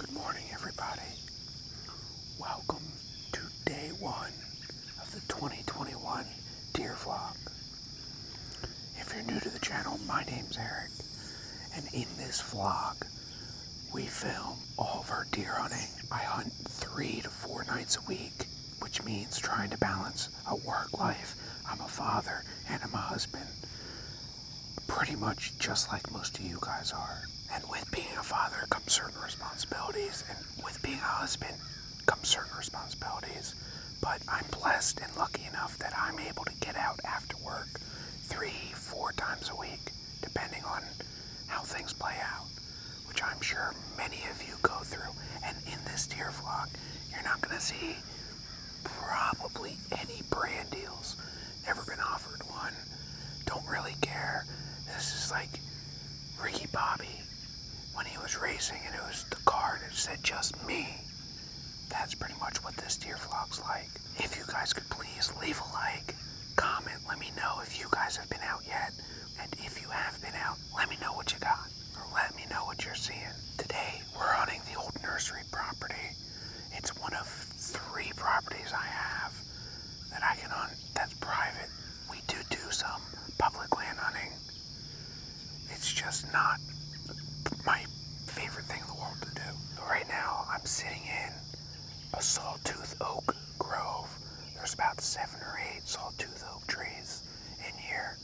Good morning, everybody. Welcome to day one of the 2021 Deer Vlog. If you're new to the channel, my name's Eric, and in this vlog, we film all of our deer hunting. I hunt three to four nights a week, which means trying to balance a work life. I'm a father and I'm a husband, pretty much just like most of you guys are. And with being a father comes certain responsibilities, and with being a husband comes certain responsibilities. But I'm blessed and lucky enough that I'm able to get out after work three, four times a week, depending on how things play out, which I'm sure many of you go through. And in this deer vlog, you're not going to see probably any brand deals. Never been offered one. Don't really care. This is like Ricky Bobby when he was racing and it was the car it said just me. That's pretty much what this deer vlog's like. If you guys could please leave a like, comment, let me know if you guys have been out yet. And if you have been out, let me know what you got. Or let me know what you're seeing. Today, we're hunting the old nursery property. It's one of three properties I have that I can hunt that's private. We do do some public land hunting. It's just not my favorite thing in the world to do. Right now, I'm sitting in a sawtooth oak grove. There's about seven or eight sawtooth oak trees in here.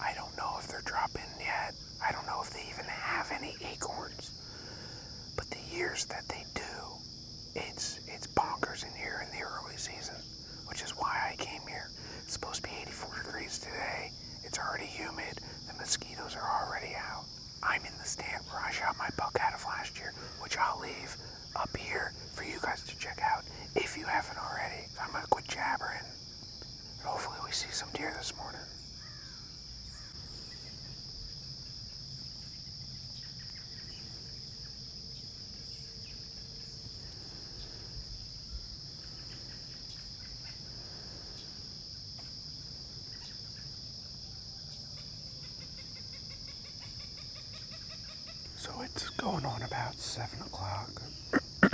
I don't know if they're dropping yet. I don't know if they even have any acorns. But the years that they do, it's it's bonkers in here in the early season, which is why I came here. It's supposed to be 84 degrees today. It's already humid. The mosquitoes are already out. I'm in the stand where I shot my buck out of last year, which I'll leave up here for you guys to check out if you haven't already. I'm gonna quit jabbering. Hopefully we see some deer this morning. So it's going on about 7 o'clock.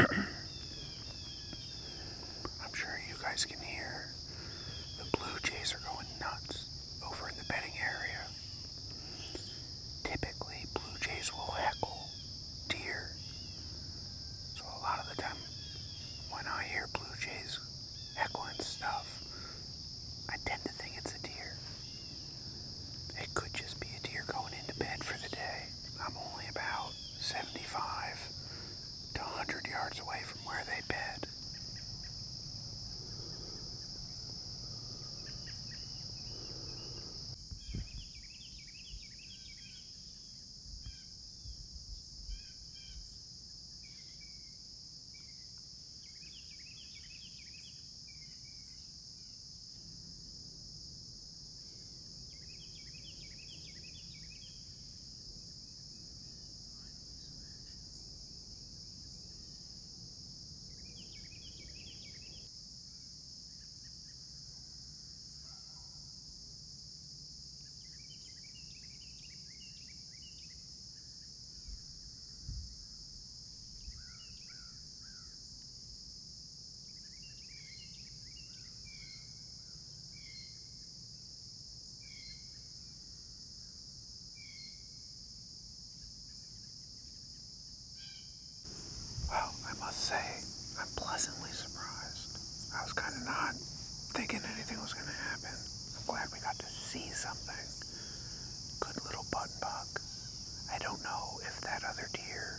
I'm sure you guys can hear the blue jays are going nuts over in the bedding area. Typically, blue jays will heckle deer. So a lot of the time, when I hear blue jays heckling stuff, I tend to think it's a deer. It could just be a deer going into bed for the day. I'm only about 75 to 100 yards away from where they bed. Well, I must say, I'm pleasantly surprised. I was kind of not thinking anything was going to happen. I'm glad we got to see something. Good little button buck. I don't know if that other deer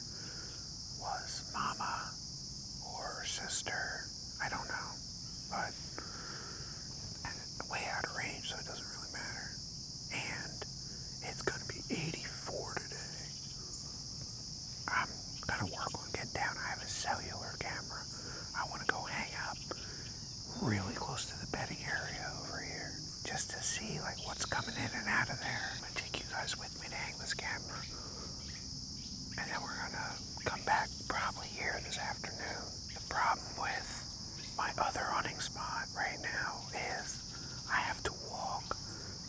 was mama or sister. I don't know. But way out of range, so it doesn't really matter. And it's going to be 84 today. I'm gonna work on getting down. I have a cellular camera. I want to go hang up really close to the bedding area over here, just to what's coming in and out of there. I'm gonna take you guys with me to hang this camera, and then we're gonna come back probably here this afternoon. The problem with my other hunting spot right now is I have to walk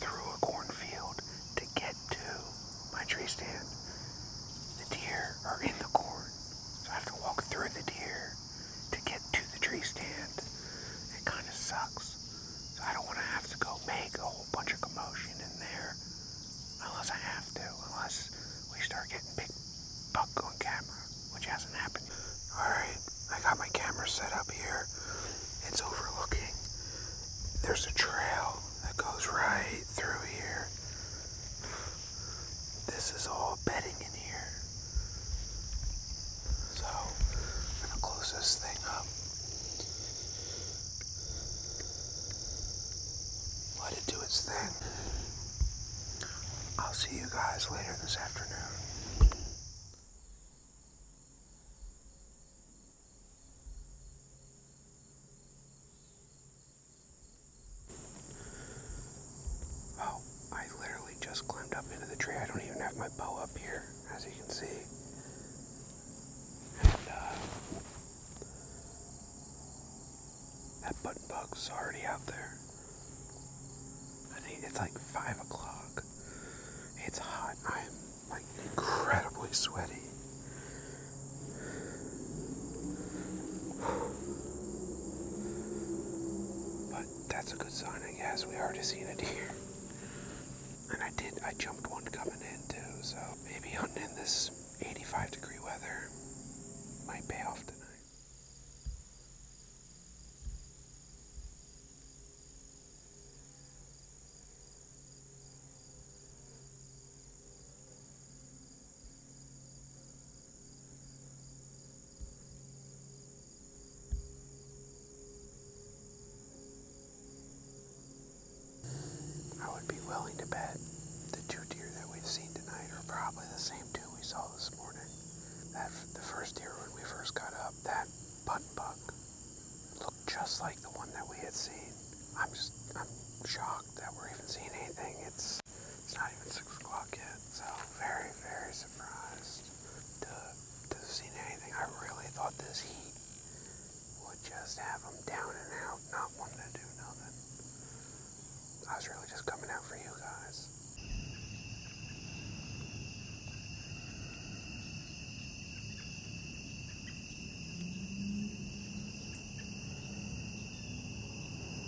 through a cornfield to get to my tree stand. The deer are in the corn, so I have to walk getting big buck on camera, which hasn't happened. Alright, I got my camera set up here. It's overlooking. There's a trail that goes right through here. This is all bedding in here. So, I'm gonna close this thing up. Its thing. I'll see you guys later this afternoon. Oh, I literally just climbed up into the tree. I don't even have my bow up here, as you can see. And, uh, that button buck's already out there. It's like 5 o'clock. It's hot. I'm like incredibly sweaty. But that's a good sign, I guess. We already seen it here. And I did, I jumped one coming in too, so maybe hunting in this 85 degree weather might pay off would be willing to bet the two deer that we've seen tonight are probably the same two we saw this morning. That the first deer when we first got up, that button buck looked just like the one that we had seen. I'm just I'm shocked.